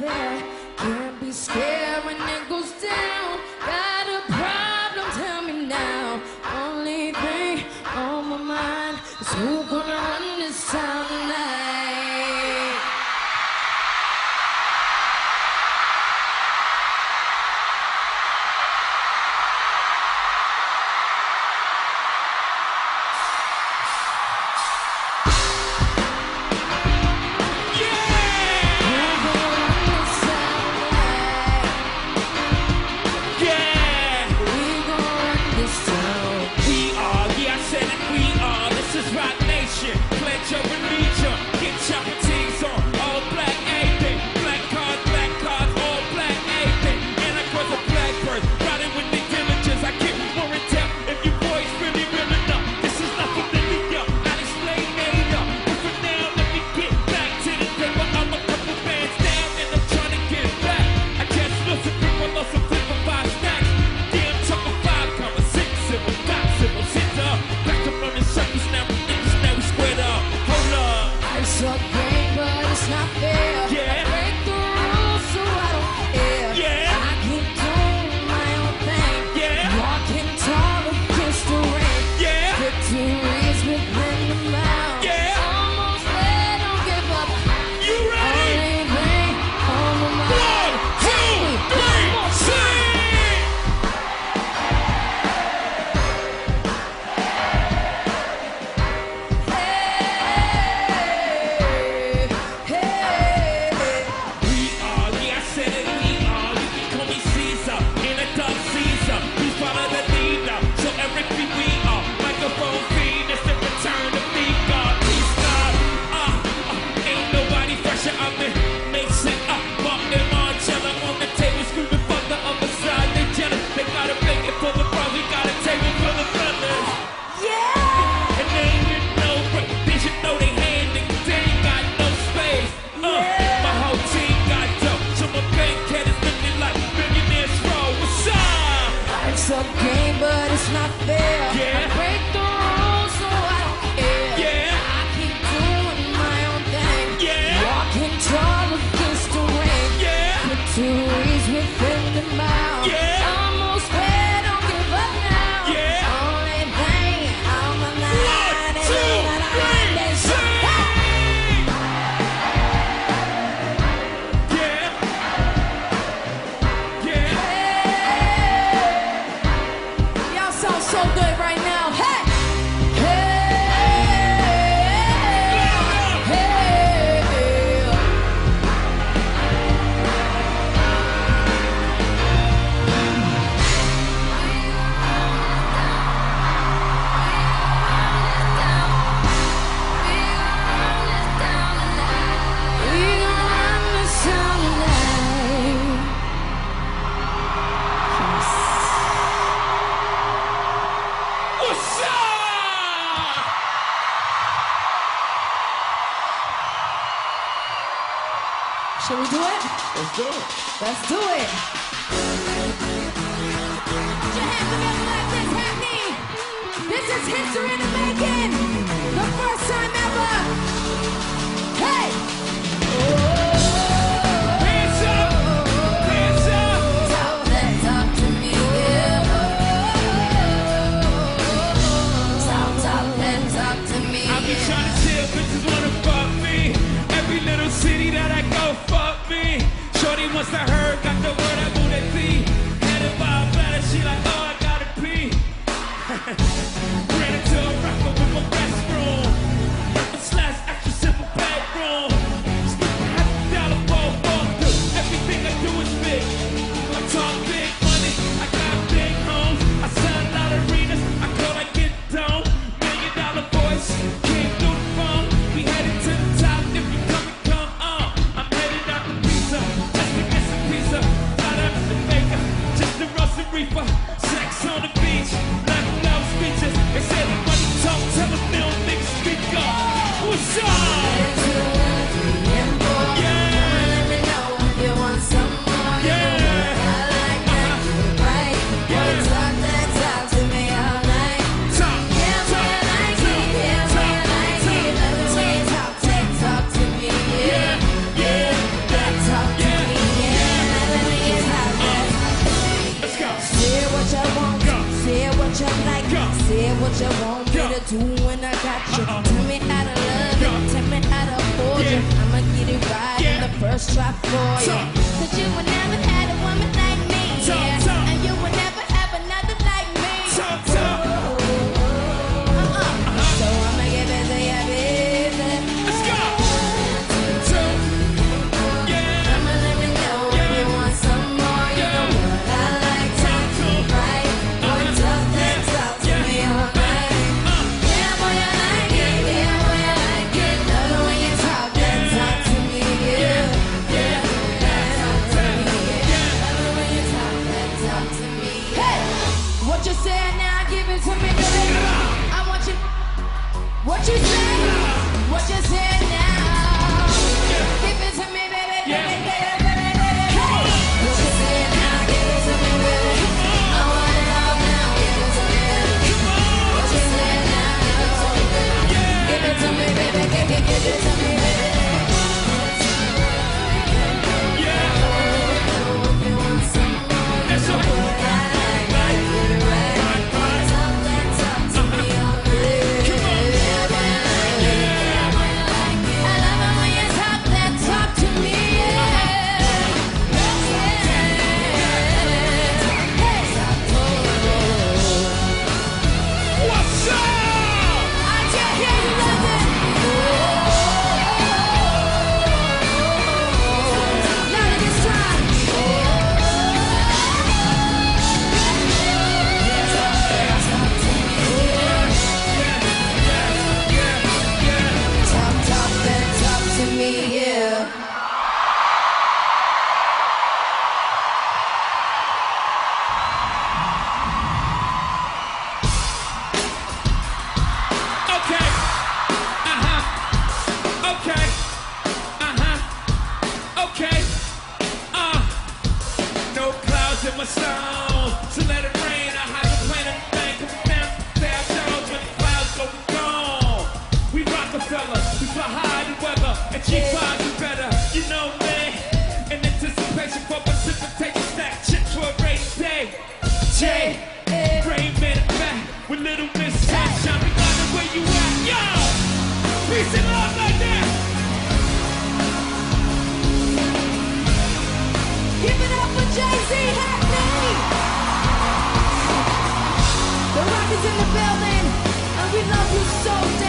there. Can't be scared when they go. Shall we do it? Let's do it. Let's do it. Put your hands together like this happening. This is history Bye. oh, yeah. But you would never had a woman like in the building, and we love you so